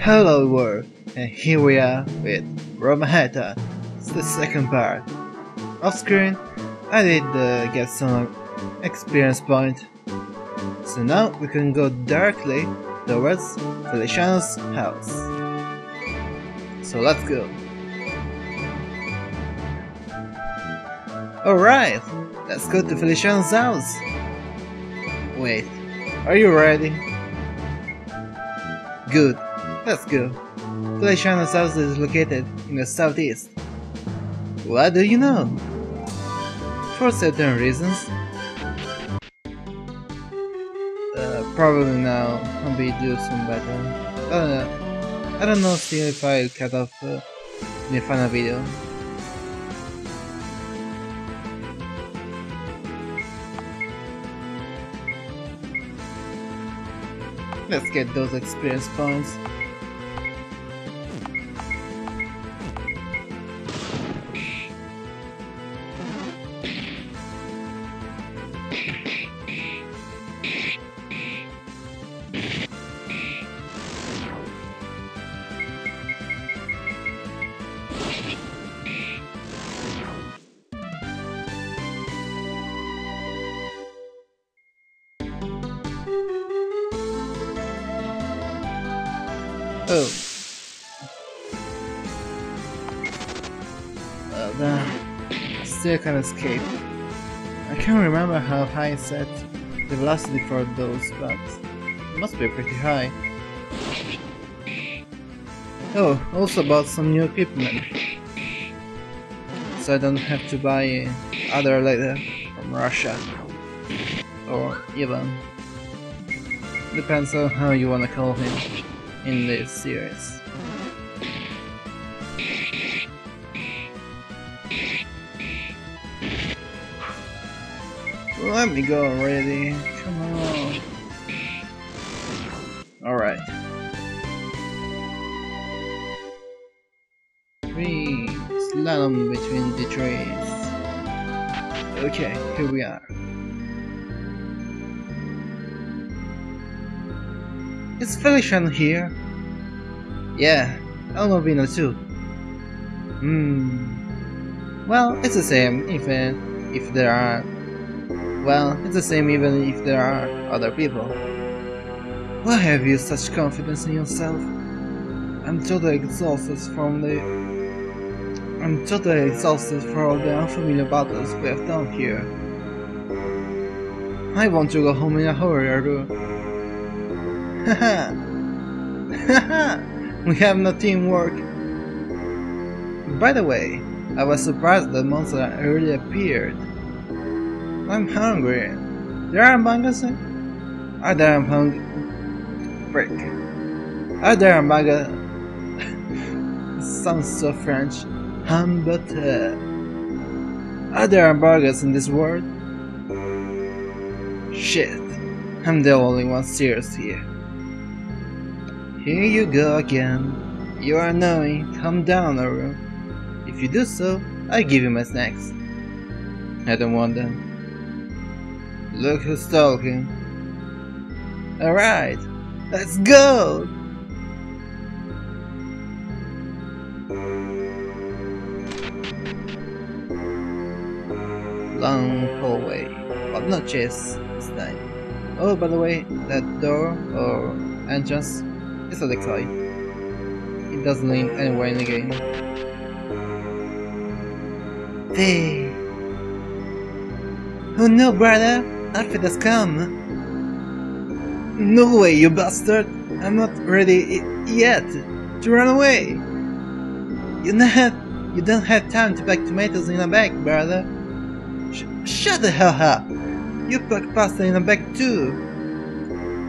Hello world, and here we are with Romaheta. It's the second part. Off screen, I did uh, get some experience point. So now we can go directly towards Feliciano's house. So let's go. Alright, let's go to Feliciano's house. Wait, are you ready? Good, let's go. Feliciano's South is located in the southeast. What do you know? For certain reasons. Uh, probably now, maybe do some better. I don't know. I don't know still if I'll cut off uh, the final video. Let's get those experience points. Oh. Uh, then, still can't escape. I can't remember how high I set the velocity for those, but it must be pretty high. Oh, also bought some new equipment. So I don't have to buy other later from Russia. Or even. Depends on how you wanna call him in this series. Let me go already. Come on. Alright. We slalom between the trees. Okay, here we are. Is Felician here? Yeah, Elmovino too. Hmm. Well, it's the same even if there are. Well, it's the same even if there are other people. Why have you such confidence in yourself? I'm totally exhausted from the. I'm totally exhausted for all the unfamiliar battles we have done here. I want to go home in a hurry. Haha! We have no teamwork. By the way, I was surprised that monster early appeared. I'm hungry. There are mangas? Are there hungry? Frick. Are there manga? Sounds so French. Hamburger. Are there hamburgers in this world? Shit. I'm the only one serious here. Here you go again. You are annoying. Calm down, Aru. If you do so, I give you my snacks. I don't want them. Look who's talking. Alright, let's go! Long hallway, but not chase this time. Oh, by the way, that door or entrance is a decoy. It doesn't lead anywhere in the game. Hey! Oh no, brother! Alfred has come! No way, you bastard! I'm not ready yet to run away! You have, you don't have time to pack tomatoes in a bag, brother! Sh shut the hell up! You pack pasta in a bag too!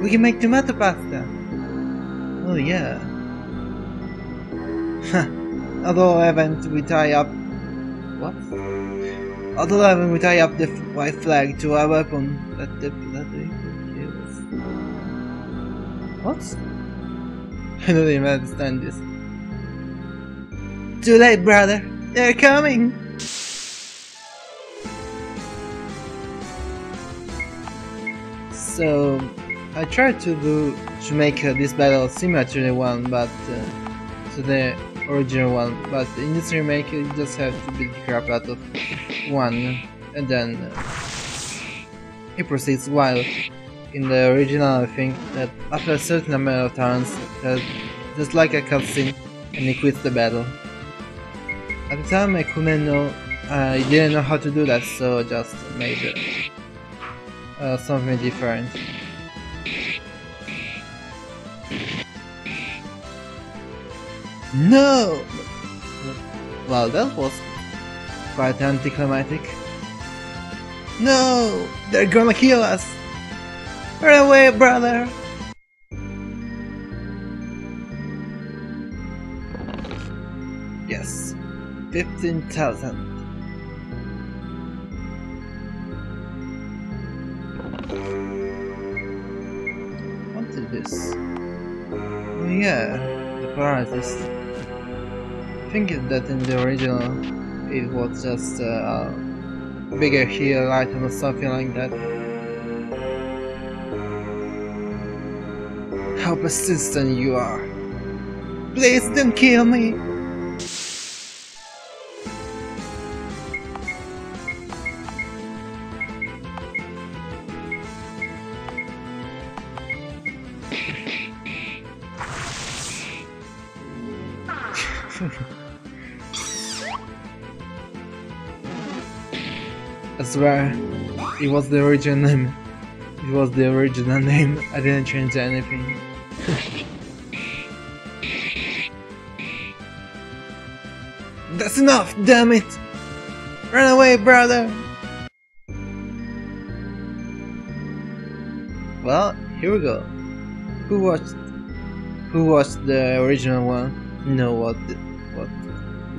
We can make tomato pasta! Oh yeah. Although I haven't we tie up... What? Although haven't we tie up the white flag to our weapon the. What? I don't even understand this. Too late, brother! They're coming! So, I tried to do to make uh, this battle similar to the one, but uh, to the original one. But in this remake, you just have to beat the crap out of one, and then uh, he proceeds. While in the original, I think that after a certain amount of turns, uh, just like a cutscene, and he quits the battle. At the time, I couldn't know, I didn't know how to do that, so just made uh, something different. No! Well, that was quite anticlimactic. No! They're gonna kill us! Run away, brother! Yes. 15,000. What is this? Oh yeah, the paralysis. I think that in the original it was just uh, a bigger heal item or something like that. How persistent you are. Please don't kill me. I swear, it was the original name. It was the original name. I didn't change anything. That's enough, damn it! Run away, brother! Well, here we go. Who watched who watched the original one know what what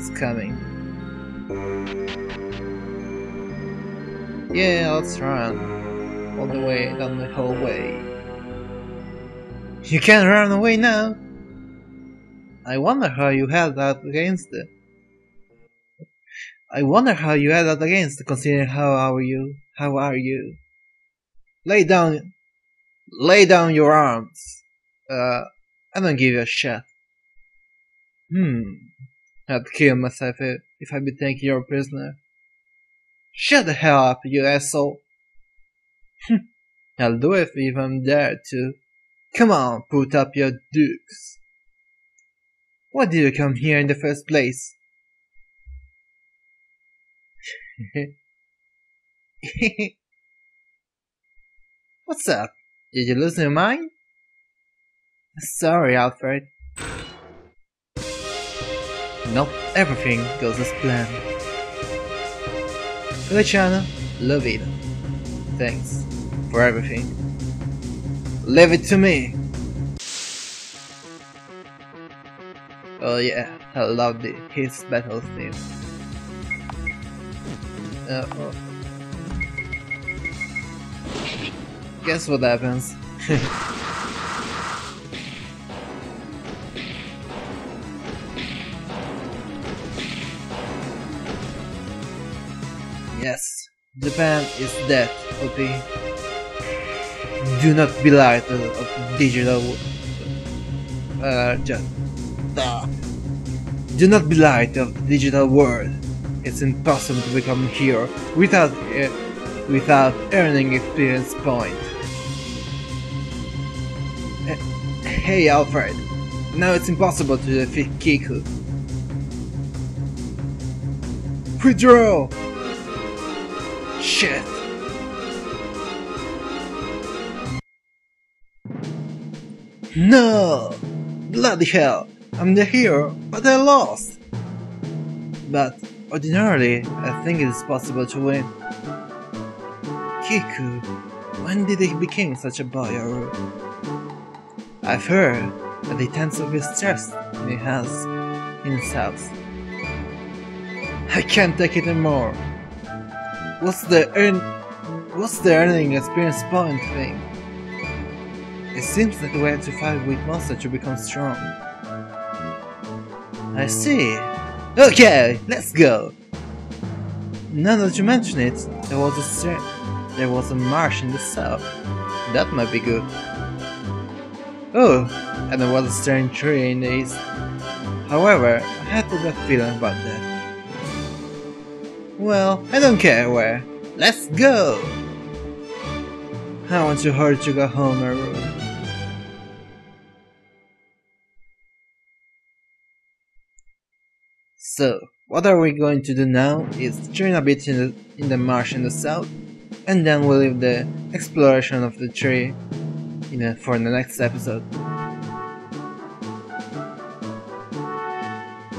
is coming. Yeah, let's run. All the way down the hallway. You can't run away now! I wonder how you held out against it. I wonder how you held out against considering how are you? How are you? Lay down Lay down your arms. Uh I don't give you a shit. Hmm. I'd kill myself if I'd be taking your prisoner. Shut the hell up, you asshole! I'll do it if I'm there to. Come on, put up your dukes. Why did you come here in the first place? What's up? Did you lose your mind? Sorry, Alfred. Not everything goes as planned. Feliciano, love it. Thanks for everything. Leave it to me. Oh yeah, I love the, his battle theme. Uh, oh. Guess what happens? Japan is dead, OP. Do not be light of digital. Uh, just stop. Do not be light of the digital world. It's impossible to become a hero without uh, without earning experience point. Hey Alfred, now it's impossible to defeat Kiku. Withdraw! Shit! No! Bloody hell! I'm the hero, but I lost! But ordinarily, I think it is possible to win. Kiku, when did he become such a boy. I've heard that he tends to be stressed when he has house. I can't take it anymore. What's the earn... What's the earning experience point thing? It seems that we have to fight with monsters to become strong. I see. Okay, let's go. Now that you mention it, there was a there was a marsh in the south. That might be good. Oh, and there was a strange tree in the east. However, I had a bad feeling about that. Well, I don't care where. Let's go! I want to hurry to go home, Aru. So, what are we going to do now is turn a bit in the, in the marsh in the south, and then we'll leave the exploration of the tree for the next episode.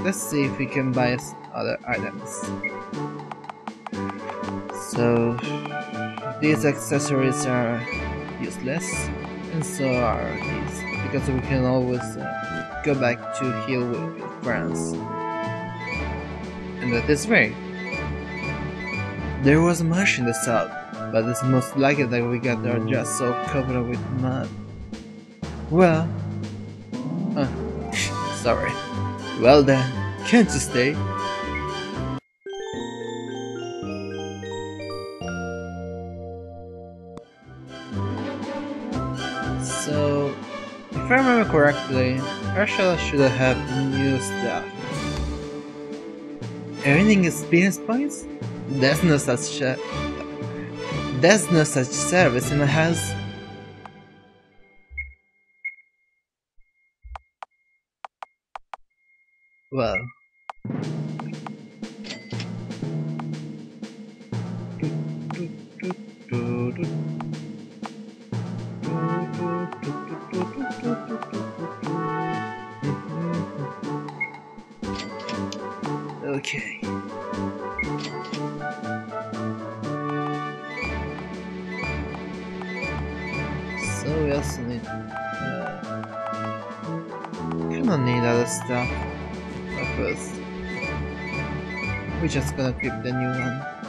Let's see if we can buy other items. So, these accessories are useless, and so are these, because we can always uh, go back to heal with friends. And that is right. There was a marsh in the south, but it's most likely that we got there just so covered with mud. Well, uh, sorry. Well then, can't you stay? Correctly, Ursula should have new stuff. Earning experience points? There's no such there's no such service in my house. Well. Okay. So we also need uh, kind of need other stuff at first. We're just gonna keep the new one.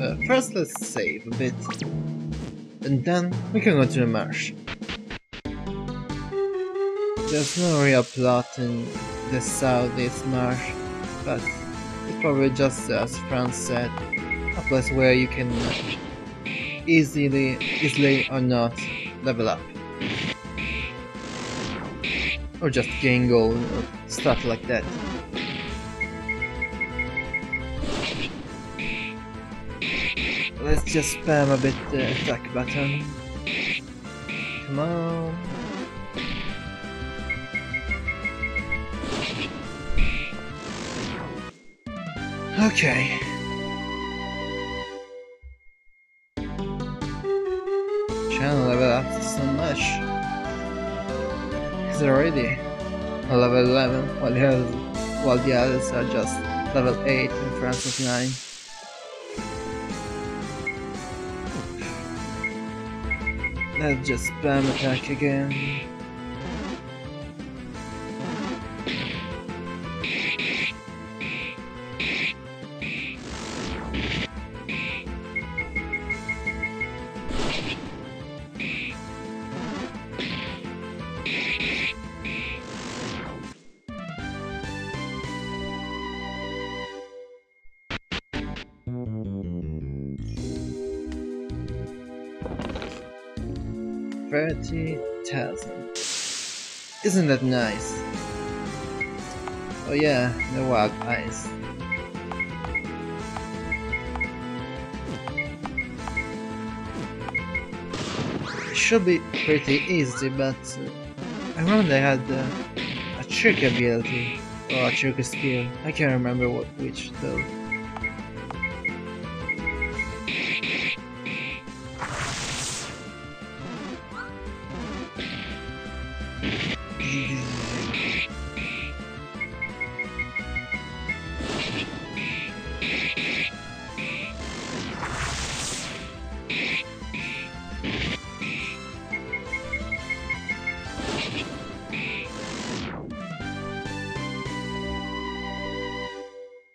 Uh, first let's save a bit and then we can go to the marsh. There's no real plot in the southeast marsh, but it's probably just as Franz said, a place where you can easily, easily or not level up. Or just gain gold or stuff like that. Just spam a bit the attack button. Come on. Okay. Channel level up so much. He's already a level 11 while the others, while the others are just level 8 and Francis 9. Let's just spam attack again. Thirty thousand. Isn't that nice? Oh yeah, the wild eyes. Should be pretty easy, but uh, I remember I had uh, a trick ability or a trick skill. I can't remember what which though.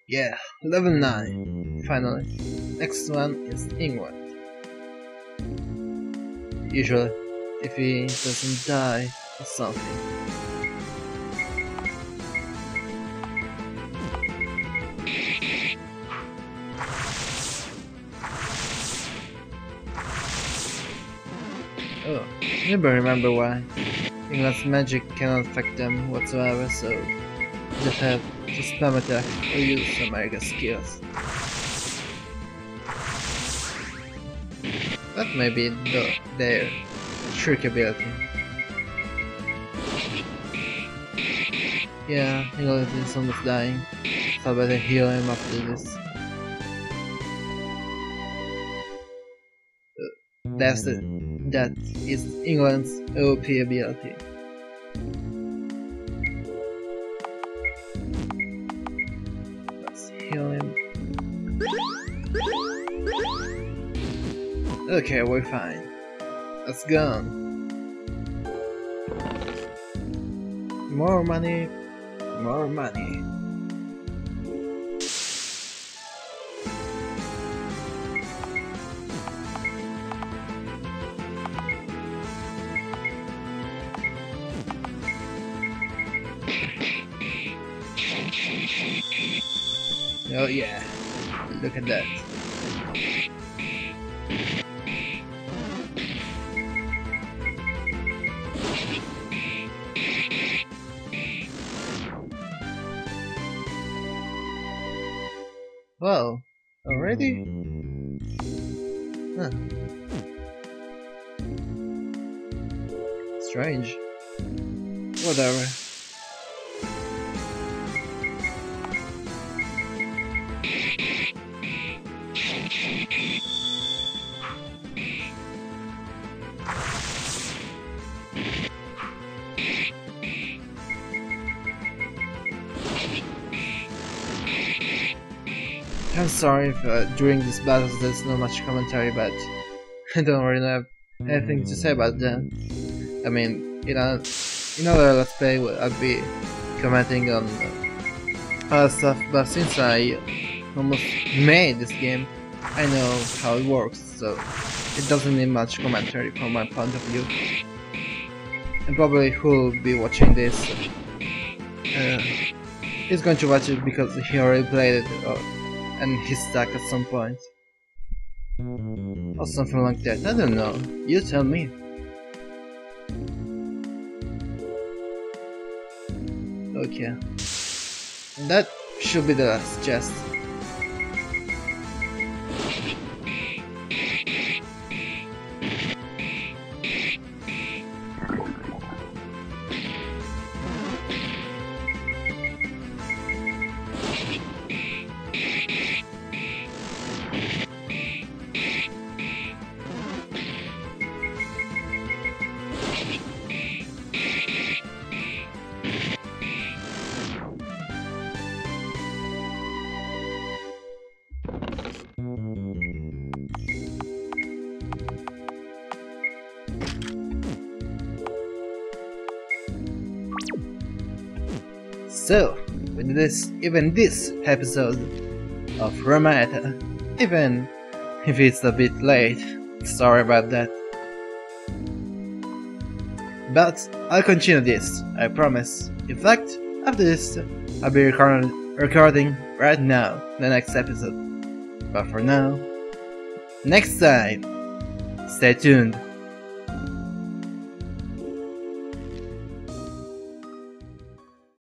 Yeah, level 9. Finally. Next one is England. Usually, if he doesn't die or something. Oh, never remember why. England's magic cannot affect them whatsoever, so just have to spam attack or use America's skills. That may be the, their trick ability. Yeah, is almost dying, so I better heal him after this. Uh, that's it. That is England's OP ability. Okay, we're fine. Let's go. More money, more money. Oh yeah, look at that. Already? Huh. Strange. Whatever. I'm sorry if uh, during these battles there's not much commentary, but I don't really have anything to say about them. I mean, in a in other let's play, I'd be commenting on uh, other stuff, but since I almost made this game, I know how it works, so it doesn't need much commentary from my point of view. And probably who will be watching this uh, is going to watch it because he already played it. Or, and he's stuck at some point. Or something like that, I don't know. You tell me. Okay. That should be the last chest. So, with this, even this episode of Romaheta, even if it's a bit late, sorry about that. But I'll continue this, I promise. In fact, after this, I'll be record recording right now the next episode. But for now, next time, stay tuned.